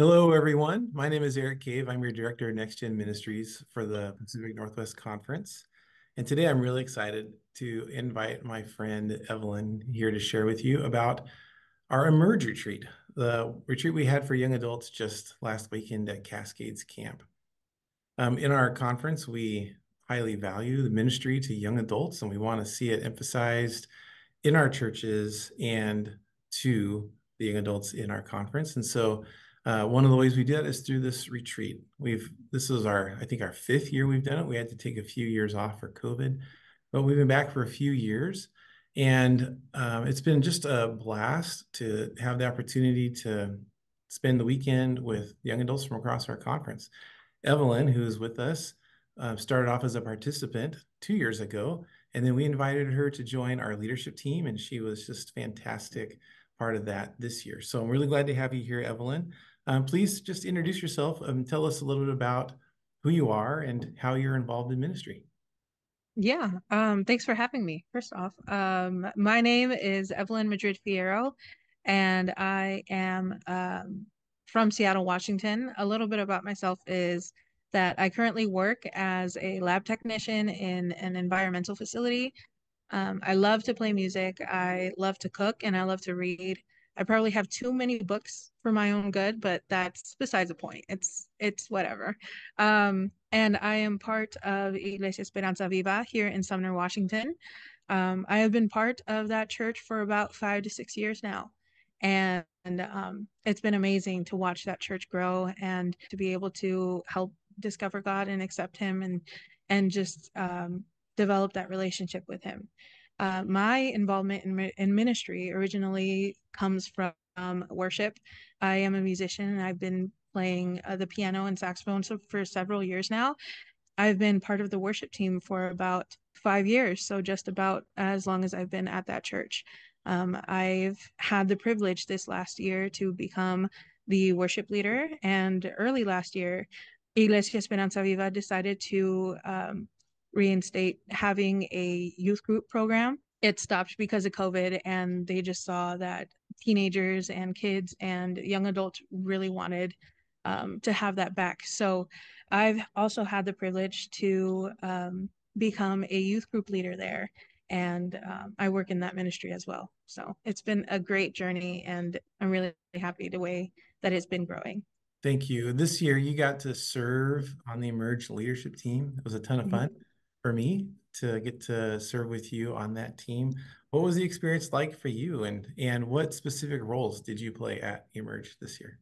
Hello, everyone. My name is Eric Cave. I'm your Director of Next Gen Ministries for the Pacific Northwest Conference. And today I'm really excited to invite my friend Evelyn here to share with you about our Emerge retreat, the retreat we had for young adults just last weekend at Cascades Camp. Um, in our conference, we highly value the ministry to young adults, and we want to see it emphasized in our churches and to the young adults in our conference. And so uh, one of the ways we did it is through this retreat. We've this is our I think our fifth year we've done it. We had to take a few years off for COVID, but we've been back for a few years, and um, it's been just a blast to have the opportunity to spend the weekend with young adults from across our conference. Evelyn, who is with us, uh, started off as a participant two years ago, and then we invited her to join our leadership team, and she was just fantastic part of that this year. So I'm really glad to have you here, Evelyn. Um, please just introduce yourself and tell us a little bit about who you are and how you're involved in ministry. Yeah, um, thanks for having me. First off, um, my name is Evelyn Madrid Fierro, and I am um, from Seattle, Washington. A little bit about myself is that I currently work as a lab technician in an environmental facility. Um, I love to play music, I love to cook, and I love to read. I probably have too many books for my own good, but that's besides the point. It's it's whatever. Um, and I am part of Iglesia Esperanza Viva here in Sumner, Washington. Um, I have been part of that church for about five to six years now, and, um, it's been amazing to watch that church grow and to be able to help discover God and accept Him and and just um, develop that relationship with Him. Uh, my involvement in, in ministry originally comes from um, worship. I am a musician and I've been playing uh, the piano and saxophone so for several years now. I've been part of the worship team for about five years, so just about as long as I've been at that church. Um, I've had the privilege this last year to become the worship leader, and early last year, Iglesia Esperanza Viva decided to um, reinstate having a youth group program. It stopped because of COVID, and they just saw that teenagers and kids and young adults really wanted um, to have that back. So I've also had the privilege to um, become a youth group leader there, and um, I work in that ministry as well. So it's been a great journey, and I'm really happy the way that it's been growing. Thank you. This year, you got to serve on the Emerge leadership team. It was a ton of mm-hmm. fun. Mm-hmm for me to get to serve with you on that team. What was the experience like for you and and what specific roles did you play at Emerge this year?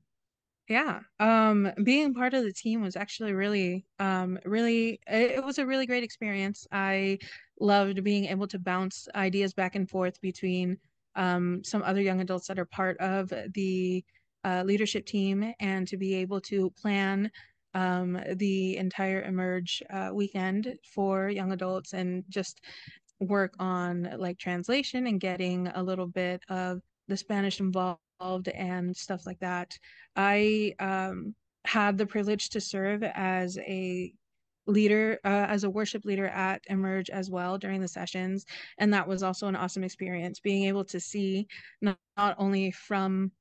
Yeah, um, being part of the team was actually really, um, really, it was a really great experience. I loved being able to bounce ideas back and forth between um, some other young adults that are part of the uh, leadership team and to be able to plan um, the entire Emerge uh, weekend for young adults and just work on like translation and getting a little bit of the Spanish involved and stuff like that. I um, had the privilege to serve as a leader uh, as a worship leader at emerge as well during the sessions and that was also an awesome experience being able to see not, not only from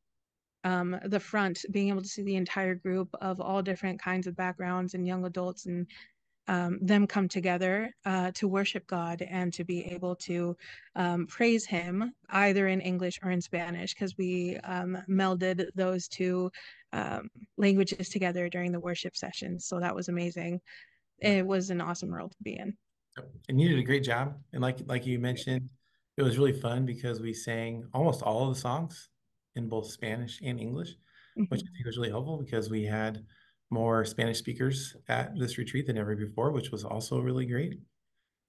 um, the front, being able to see the entire group of all different kinds of backgrounds and young adults and um, them come together uh, to worship God and to be able to um, praise Him either in English or in Spanish because we um, melded those two um, languages together during the worship session. So that was amazing. It was an awesome role to be in. And you did a great job. And like like you mentioned, it was really fun because we sang almost all of the songs in both Spanish and English, mm-hmm. which I think was really helpful because we had more Spanish speakers at this retreat than ever before, which was also really great.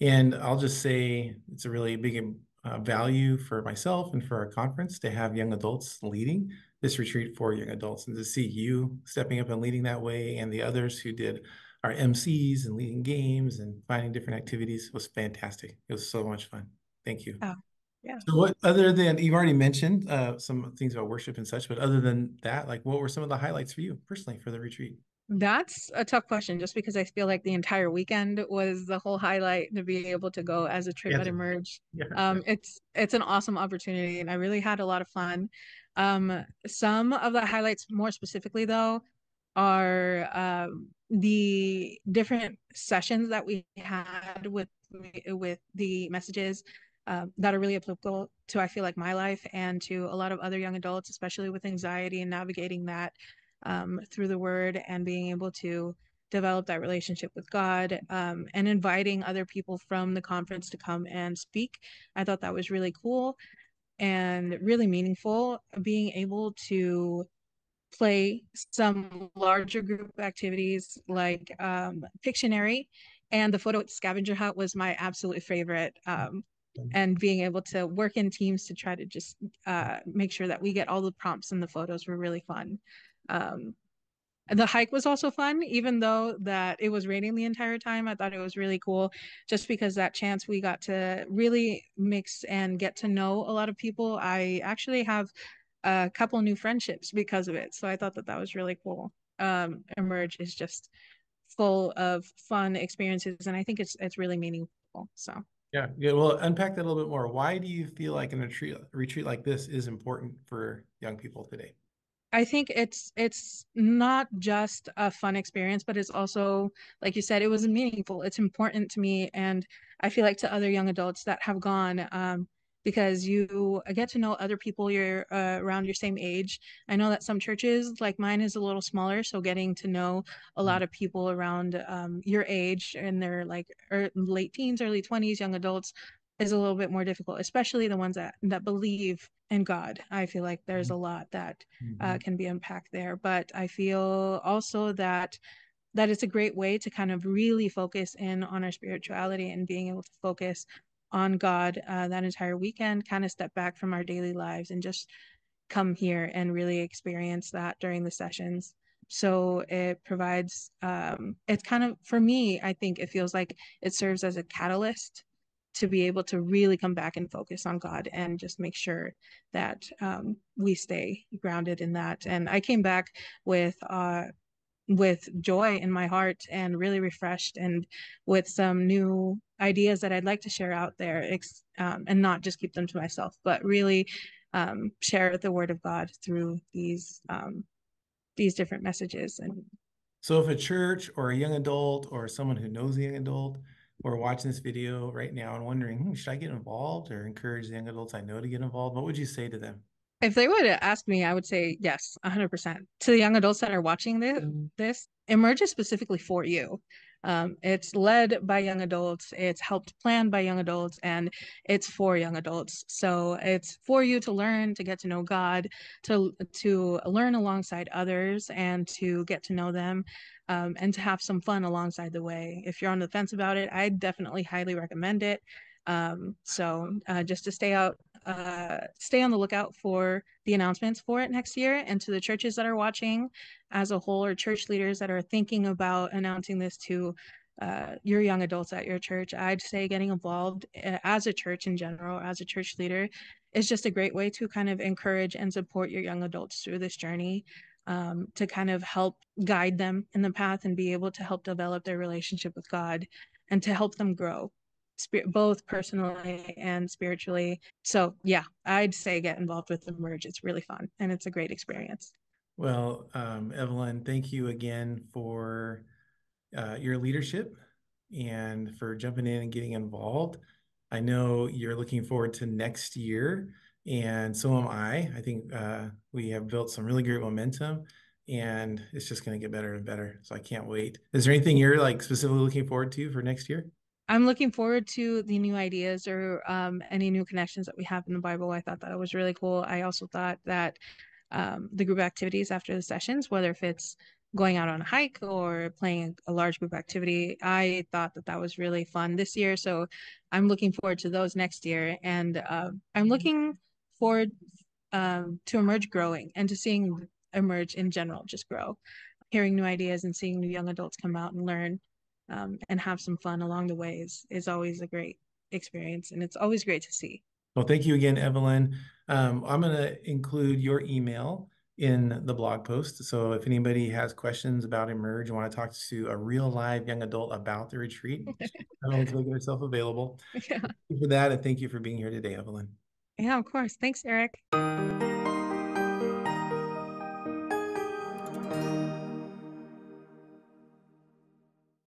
And I'll just say it's a really big uh, value for myself and for our conference to have young adults leading this retreat for young adults and to see you stepping up and leading that way and the others who did our MCs and leading games and finding different activities was fantastic. It was so much fun. Thank you. Oh, yeah. So what other than you've already mentioned uh, some things about worship and such, but other than that, like what were some of the highlights for you personally for the retreat? That's a tough question just because I feel like the entire weekend was the whole highlight to be able to go as a trip yeah. at Emerge. Yeah. Um, it's it's an awesome opportunity and I really had a lot of fun. Um, some of the highlights, more specifically though, are um, the different sessions that we had with with the messages uh, that are really applicable to I feel like my life and to a lot of other young adults, especially with anxiety and navigating that um, through the Word and being able to develop that relationship with God um, and inviting other people from the conference to come and speak. I thought that was really cool and really meaningful. Being able to play some larger group activities like um, Pictionary and the photo scavenger hunt was my absolute favorite. Um, and being able to work in teams to try to just uh, make sure that we get all the prompts and the photos were really fun. Um, the hike was also fun, even though that it was raining the entire time. I thought it was really cool just because that chance we got to really mix and get to know a lot of people. I actually have a couple new friendships because of it. So I thought that that was really cool. Um, Emerge is just full of fun experiences, and I think it's it's really meaningful. So yeah, yeah. Well, unpack that a little bit more. Why do you feel like a retreat retreat like this is important for young people today? I think it's it's not just a fun experience, but it's also, like you said, it was meaningful. It's important to me, and I feel like to other young adults that have gone, um, because you get to know other people you're uh, around your same age. I know that some churches, like mine, is a little smaller, so getting to know a lot of people around um, your age and their like er, late teens, early twenties, young adults is a little bit more difficult, especially the ones that that believe in God. I feel like there's mm-hmm. a lot that uh, mm-hmm. uh, can be unpacked there, but I feel also that that it's a great way to kind of really focus in on our spirituality and being able to focus on God uh, that entire weekend, kind of step back from our daily lives and just come here and really experience that during the sessions. So it provides, um, it's kind of, for me, I think it feels like it serves as a catalyst to be able to really come back and focus on God and just make sure that um, we stay grounded in that. And I came back with uh, with joy in my heart and really refreshed and with some new ideas that I'd like to share out there um, and not just keep them to myself, but really um, share the word of God through these um, these different messages. And so, if a church or a young adult or someone who knows a young adult or watching this video right now and wondering, hmm, should I get involved or encourage the young adults I know to get involved? What would you say to them? If they would ask me, I would say yes, 100%. To the young adults that are watching this, mm-hmm. this Emerge is specifically for you. Um, it's led by young adults, it's helped plan by young adults, and it's for young adults. So it's for you to learn, to get to know God, to to learn alongside others, and to get to know them um, and to have some fun alongside the way. If you're on the fence about it, I definitely highly recommend it. Um, so uh, just to stay out, uh, stay on the lookout for the announcements for it next year, and to the churches that are watching as a whole, or church leaders that are thinking about announcing this to uh, your young adults at your church, I'd say getting involved uh, as a church in general, as a church leader, is just a great way to kind of encourage and support your young adults through this journey um, to kind of help guide them in the path and be able to help develop their relationship with God and to help them grow both personally and spiritually. So yeah, I'd say get involved with Emerge. It's really fun and it's a great experience. Well, um, Evelyn, thank you again for uh, your leadership and for jumping in and getting involved. I know you're looking forward to next year and so am I. I think uh, we have built some really great momentum, and it's just going to get better and better. So I can't wait. Is there anything you're like specifically looking forward to for next year? I'm looking forward to the new ideas or um, any new connections that we have in the Bible. I thought that was really cool. I also thought that um, the group activities after the sessions, whether if it's going out on a hike or playing a large group activity, I thought that that was really fun this year. So I'm looking forward to those next year. And uh, I'm looking forward um, to emerge growing and to seeing emerge in general just grow hearing new ideas and seeing new young adults come out and learn um, and have some fun along the way is, is always a great experience and it's always great to see well thank you again evelyn um, i'm going to include your email in the blog post so if anybody has questions about emerge and want to talk to a real live young adult about the retreat evelyn's making herself available yeah. for that and thank you for being here today evelyn yeah, of course. Thanks, Eric.